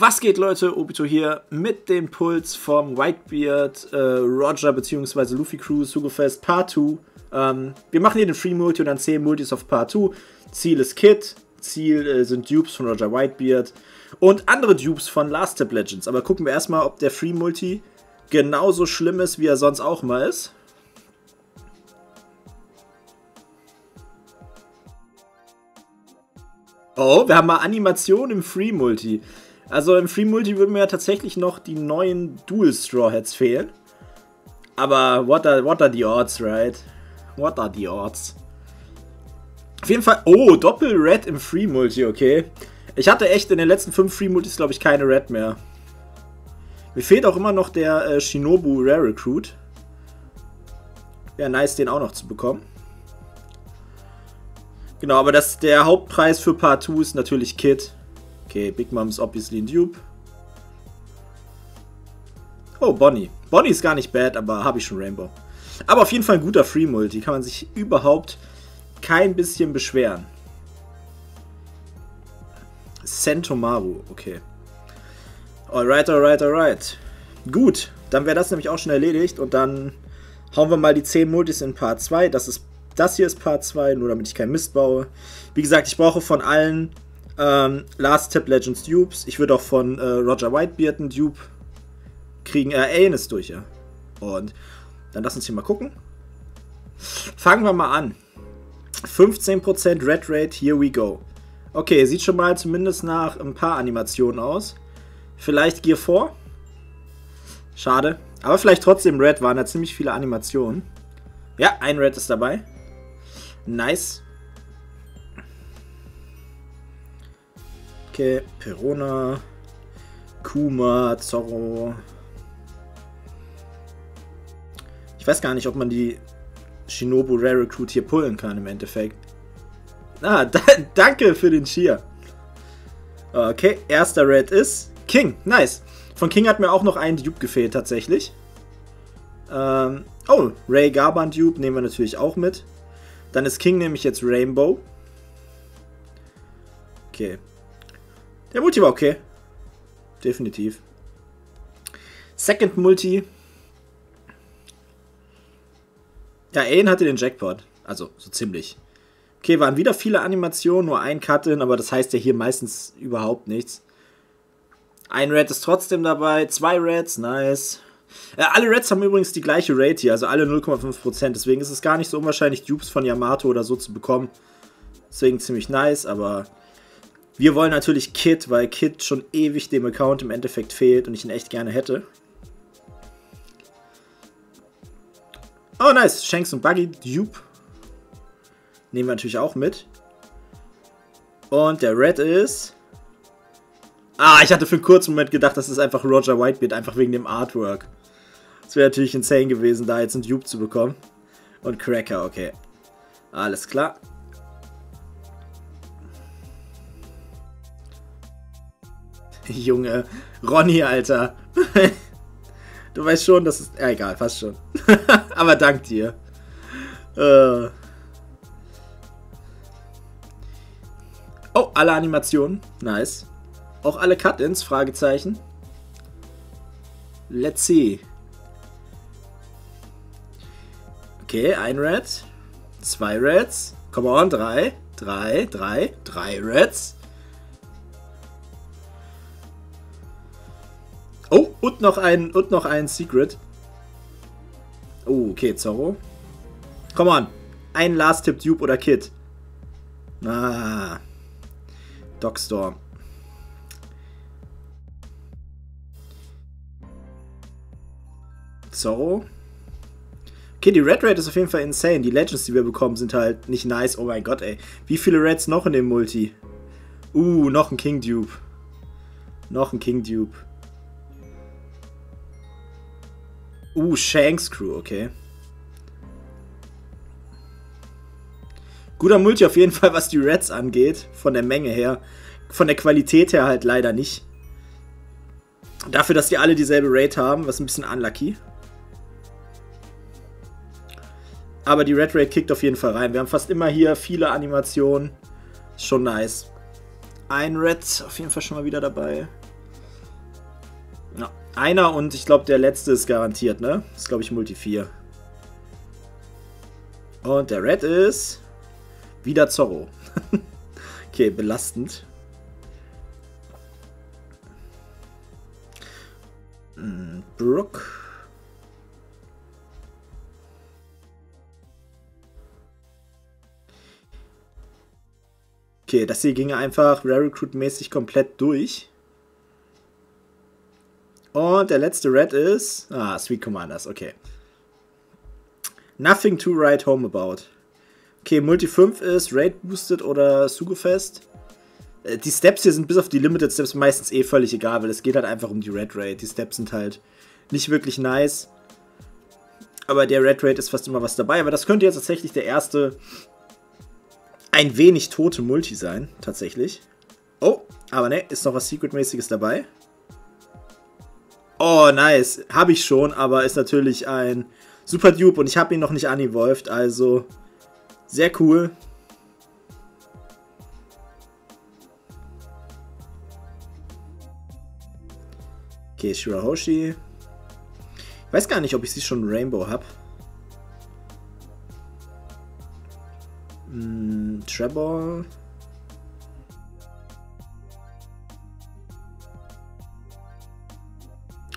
Was geht, Leute? Obito hier mit dem Puls vom Whitebeard äh, Roger bzw. Luffy Crew Sugefest Part 2. Ähm, wir machen hier den Free Multi und dann 10 Multis auf Part 2. Ziel ist Kit, Ziel äh, sind Dupes von Roger Whitebeard und andere Dupes von Last Step Legends. Aber gucken wir erstmal, ob der Free Multi genauso schlimm ist, wie er sonst auch mal ist. Oh, wir haben mal Animation im Free Multi. Also im Free Multi würden mir ja tatsächlich noch die neuen Dual Straw Hats fehlen. Aber what are, what are the odds, right? What are the odds? Auf jeden Fall. Oh, Doppel Red im Free Multi, okay. Ich hatte echt in den letzten fünf Free Multis, glaube ich, keine Red mehr. Mir fehlt auch immer noch der äh, Shinobu Rare Recruit. Wäre nice, den auch noch zu bekommen. Genau, aber das, der Hauptpreis für Part 2 ist natürlich Kit. Okay, Big Mom ist obviously ein Dupe. Oh, Bonnie. Bonnie ist gar nicht bad, aber habe ich schon Rainbow. Aber auf jeden Fall ein guter Free Multi. Kann man sich überhaupt kein bisschen beschweren. Sentomaru, okay. Alright, alright, alright. Gut, dann wäre das nämlich auch schon erledigt und dann hauen wir mal die 10 Multis in Part 2. Das ist das hier ist Part 2, nur damit ich keinen Mist baue. Wie gesagt, ich brauche von allen ähm, Last Tip Legends Dupes. Ich würde auch von äh, Roger Whitebeard einen Dupe kriegen. Äh, ist durch, ja. Und dann lass uns hier mal gucken. Fangen wir mal an. 15% Red Rate, here we go. Okay, sieht schon mal zumindest nach ein paar Animationen aus. Vielleicht Gear 4. Schade. Aber vielleicht trotzdem Red waren da ziemlich viele Animationen. Ja, ein Red ist dabei. Nice. Okay, Perona, Kuma, Zorro. Ich weiß gar nicht, ob man die Shinobu Rare Recruit hier pullen kann im Endeffekt. Ah, da, danke für den Cheer. Okay, erster Red ist King. Nice. Von King hat mir auch noch ein Dupe gefehlt tatsächlich. Ähm, oh, Ray Garban Dupe nehmen wir natürlich auch mit. Dann ist King nämlich jetzt Rainbow. Okay. Der Multi war okay. Definitiv. Second Multi. Ja, Ain hatte den Jackpot. Also, so ziemlich. Okay, waren wieder viele Animationen, nur ein Cut-In, aber das heißt ja hier meistens überhaupt nichts. Ein Red ist trotzdem dabei, zwei Reds, nice. Äh, alle Reds haben übrigens die gleiche Rate hier, also alle 0,5%. Deswegen ist es gar nicht so unwahrscheinlich, Dupes von Yamato oder so zu bekommen. Deswegen ziemlich nice, aber wir wollen natürlich Kit, weil Kit schon ewig dem Account im Endeffekt fehlt und ich ihn echt gerne hätte. Oh, nice. Shanks und Buggy Dupe. Nehmen wir natürlich auch mit. Und der Red ist... Ah, ich hatte für einen kurzen Moment gedacht, das ist einfach Roger Whitebeard, einfach wegen dem Artwork. Es wäre natürlich insane gewesen, da jetzt einen Dupe zu bekommen. Und Cracker, okay. Alles klar. Junge, Ronny, Alter. du weißt schon, dass es... Ja, egal, fast schon. Aber dank dir. Äh. Oh, alle Animationen. Nice. Auch alle Cut-Ins? Fragezeichen. Let's see. Okay, ein Red. Zwei Reds. Come on, drei. Drei, drei, drei Reds. Noch ein, und noch ein Secret. Oh, okay, Zorro. Come on. Ein Last Tip Dupe oder Kid. Ah. Dogstorm. Zorro. Okay, die Red Rate ist auf jeden Fall insane. Die Legends, die wir bekommen, sind halt nicht nice. Oh mein Gott, ey. Wie viele Reds noch in dem Multi? Uh, noch ein King Dupe. Noch ein King Dupe. Uh, Shanks Crew, okay. Guter Multi auf jeden Fall, was die Reds angeht. Von der Menge her. Von der Qualität her halt leider nicht. Dafür, dass die alle dieselbe Rate haben, was ein bisschen unlucky. Aber die Red Rate kickt auf jeden Fall rein. Wir haben fast immer hier viele Animationen. Schon nice. Ein Red auf jeden Fall schon mal wieder dabei. Einer und ich glaube, der letzte ist garantiert, ne? Ist, glaube ich, Multi 4. Und der Red ist wieder Zorro. okay, belastend. Hm, Brooke. Okay, das hier ging einfach Rare Recruit mäßig komplett durch. Und der letzte Red ist. Ah, Sweet Commanders, okay. Nothing to write home about. Okay, Multi 5 ist Raid boosted oder Sugefest. Äh, die Steps hier sind bis auf die Limited Steps meistens eh völlig egal, weil es geht halt einfach um die Red Raid. Die Steps sind halt nicht wirklich nice. Aber der Red Raid ist fast immer was dabei. Aber das könnte jetzt tatsächlich der erste ein wenig tote Multi sein, tatsächlich. Oh, aber ne, ist noch was Secret-mäßiges dabei. Oh, nice. Habe ich schon, aber ist natürlich ein Super Dupe und ich habe ihn noch nicht unevolved, also sehr cool. Okay, Shirahoshi. Ich weiß gar nicht, ob ich sie schon Rainbow habe. Hm, Trevor.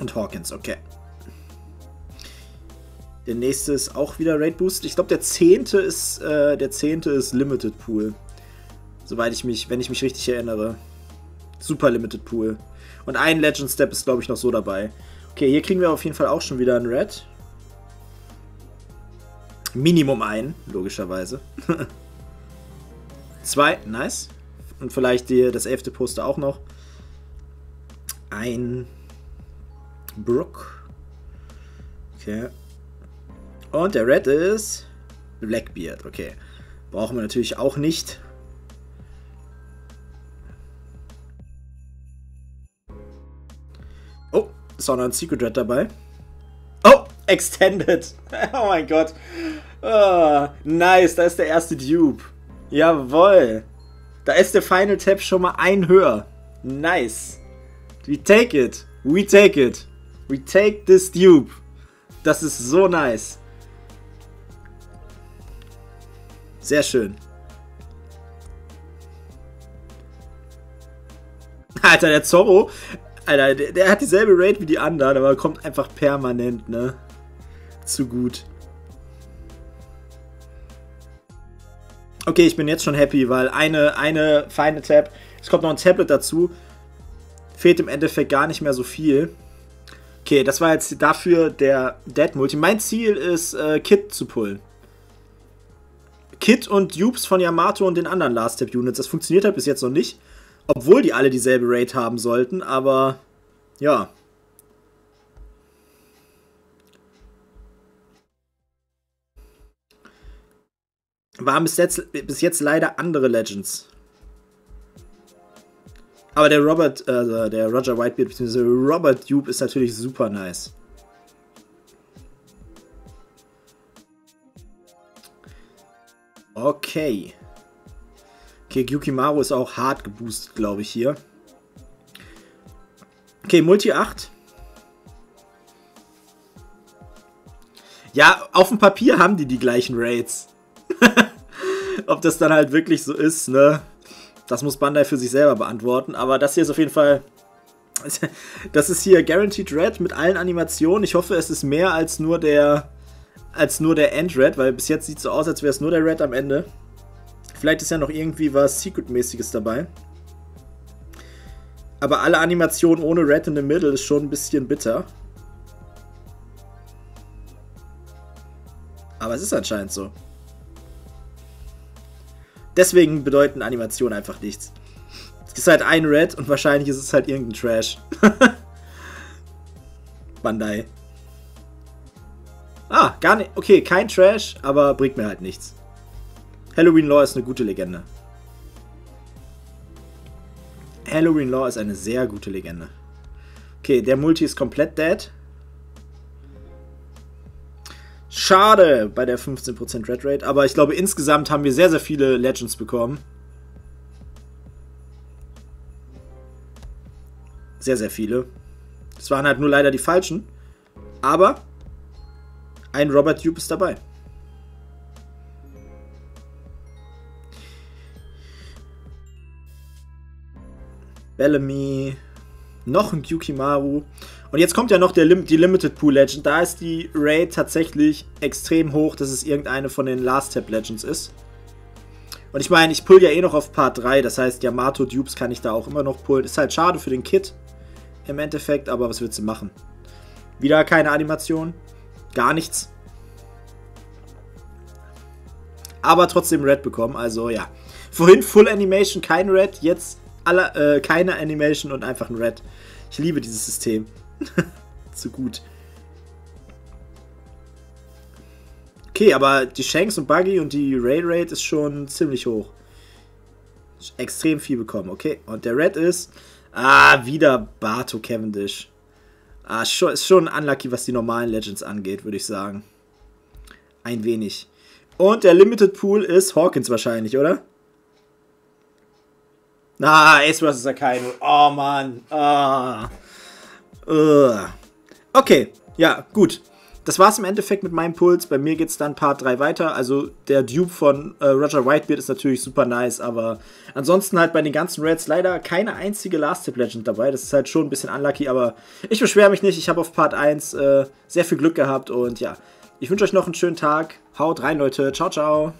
Und Hawkins, okay. Der nächste ist auch wieder Raid Boost. Ich glaube, der zehnte ist äh, der zehnte ist Limited Pool. Soweit ich mich, wenn ich mich richtig erinnere. Super Limited Pool. Und ein Legend Step ist, glaube ich, noch so dabei. Okay, hier kriegen wir auf jeden Fall auch schon wieder einen Red. Minimum ein, logischerweise. Zwei, nice. Und vielleicht die, das elfte Poster auch noch. Ein Brook. Okay. Und der Red ist Blackbeard. Okay. Brauchen wir natürlich auch nicht. Oh, ist auch noch ein Secret Red dabei. Oh, Extended. oh mein Gott. Oh, nice, da ist der erste Dupe. Jawoll. Da ist der Final Tap schon mal ein höher. Nice. We take it. We take it. We take this dupe. Das ist so nice. Sehr schön. Alter, der Zorro, Alter, der, der, hat dieselbe Rate wie die anderen, aber kommt einfach permanent, ne? Zu gut. Okay, ich bin jetzt schon happy, weil eine, eine feine Tab, es kommt noch ein Tablet dazu, fehlt im Endeffekt gar nicht mehr so viel. Okay, das war jetzt dafür der Dead Multi. Mein Ziel ist, äh, Kit zu pullen. Kit und Dupes von Yamato und den anderen Last Step Units. Das funktioniert halt bis jetzt noch nicht. Obwohl die alle dieselbe Rate haben sollten, aber ja. Waren bis jetzt, bis jetzt leider andere Legends. Aber der Robert, äh, der Roger Whitebeard, bzw. Robert Dupe ist natürlich super nice. Okay. Okay, Gyukimaru ist auch hart geboostet, glaube ich, hier. Okay, Multi 8. Ja, auf dem Papier haben die die gleichen Raids. Ob das dann halt wirklich so ist, ne? Das muss Bandai für sich selber beantworten. Aber das hier ist auf jeden Fall... Das ist hier Guaranteed Red mit allen Animationen. Ich hoffe, es ist mehr als nur der als nur der End-Red, weil bis jetzt sieht es so aus, als wäre es nur der Red am Ende. Vielleicht ist ja noch irgendwie was Secret-mäßiges dabei. Aber alle Animationen ohne Red in the Middle ist schon ein bisschen bitter. Aber es ist anscheinend so. Deswegen bedeuten Animationen einfach nichts. Es ist halt ein Red und wahrscheinlich ist es halt irgendein Trash. Bandai. Ah, gar nicht. Okay, kein Trash, aber bringt mir halt nichts. Halloween Law ist eine gute Legende. Halloween Law ist eine sehr gute Legende. Okay, der Multi ist komplett dead. Schade bei der 15% Red Rate, aber ich glaube insgesamt haben wir sehr, sehr viele Legends bekommen. Sehr, sehr viele. Das waren halt nur leider die falschen. Aber ein Robert Dupe ist dabei. Bellamy, noch ein Gyukimaru. Und jetzt kommt ja noch der Lim die Limited Pool Legend. Da ist die Raid tatsächlich extrem hoch, dass es irgendeine von den Last Tap Legends ist. Und ich meine, ich pull ja eh noch auf Part 3, das heißt, Yamato Dupes kann ich da auch immer noch pullen. Ist halt schade für den Kit im Endeffekt, aber was willst du machen? Wieder keine Animation, gar nichts. Aber trotzdem Red bekommen, also ja. Vorhin Full Animation, kein Red, jetzt alle, äh, keine Animation und einfach ein Red. Ich liebe dieses System. Zu gut. Okay, aber die Shanks und Buggy und die Raid Rate ist schon ziemlich hoch. Extrem viel bekommen, okay. Und der Red ist. Ah, wieder Bato Cavendish. Ah, schon, ist schon unlucky, was die normalen Legends angeht, würde ich sagen. Ein wenig. Und der Limited Pool ist Hawkins wahrscheinlich, oder? Na, ah, Ace vs. Akainu. Oh, Mann. Ah. Okay, ja, gut. Das war's im Endeffekt mit meinem Puls. Bei mir geht's dann Part 3 weiter. Also der Dupe von äh, Roger Whitebeard ist natürlich super nice, aber ansonsten halt bei den ganzen Reds leider keine einzige Last Tip Legend dabei. Das ist halt schon ein bisschen unlucky, aber ich beschwere mich nicht. Ich habe auf Part 1 äh, sehr viel Glück gehabt und ja, ich wünsche euch noch einen schönen Tag. Haut rein, Leute. Ciao, ciao.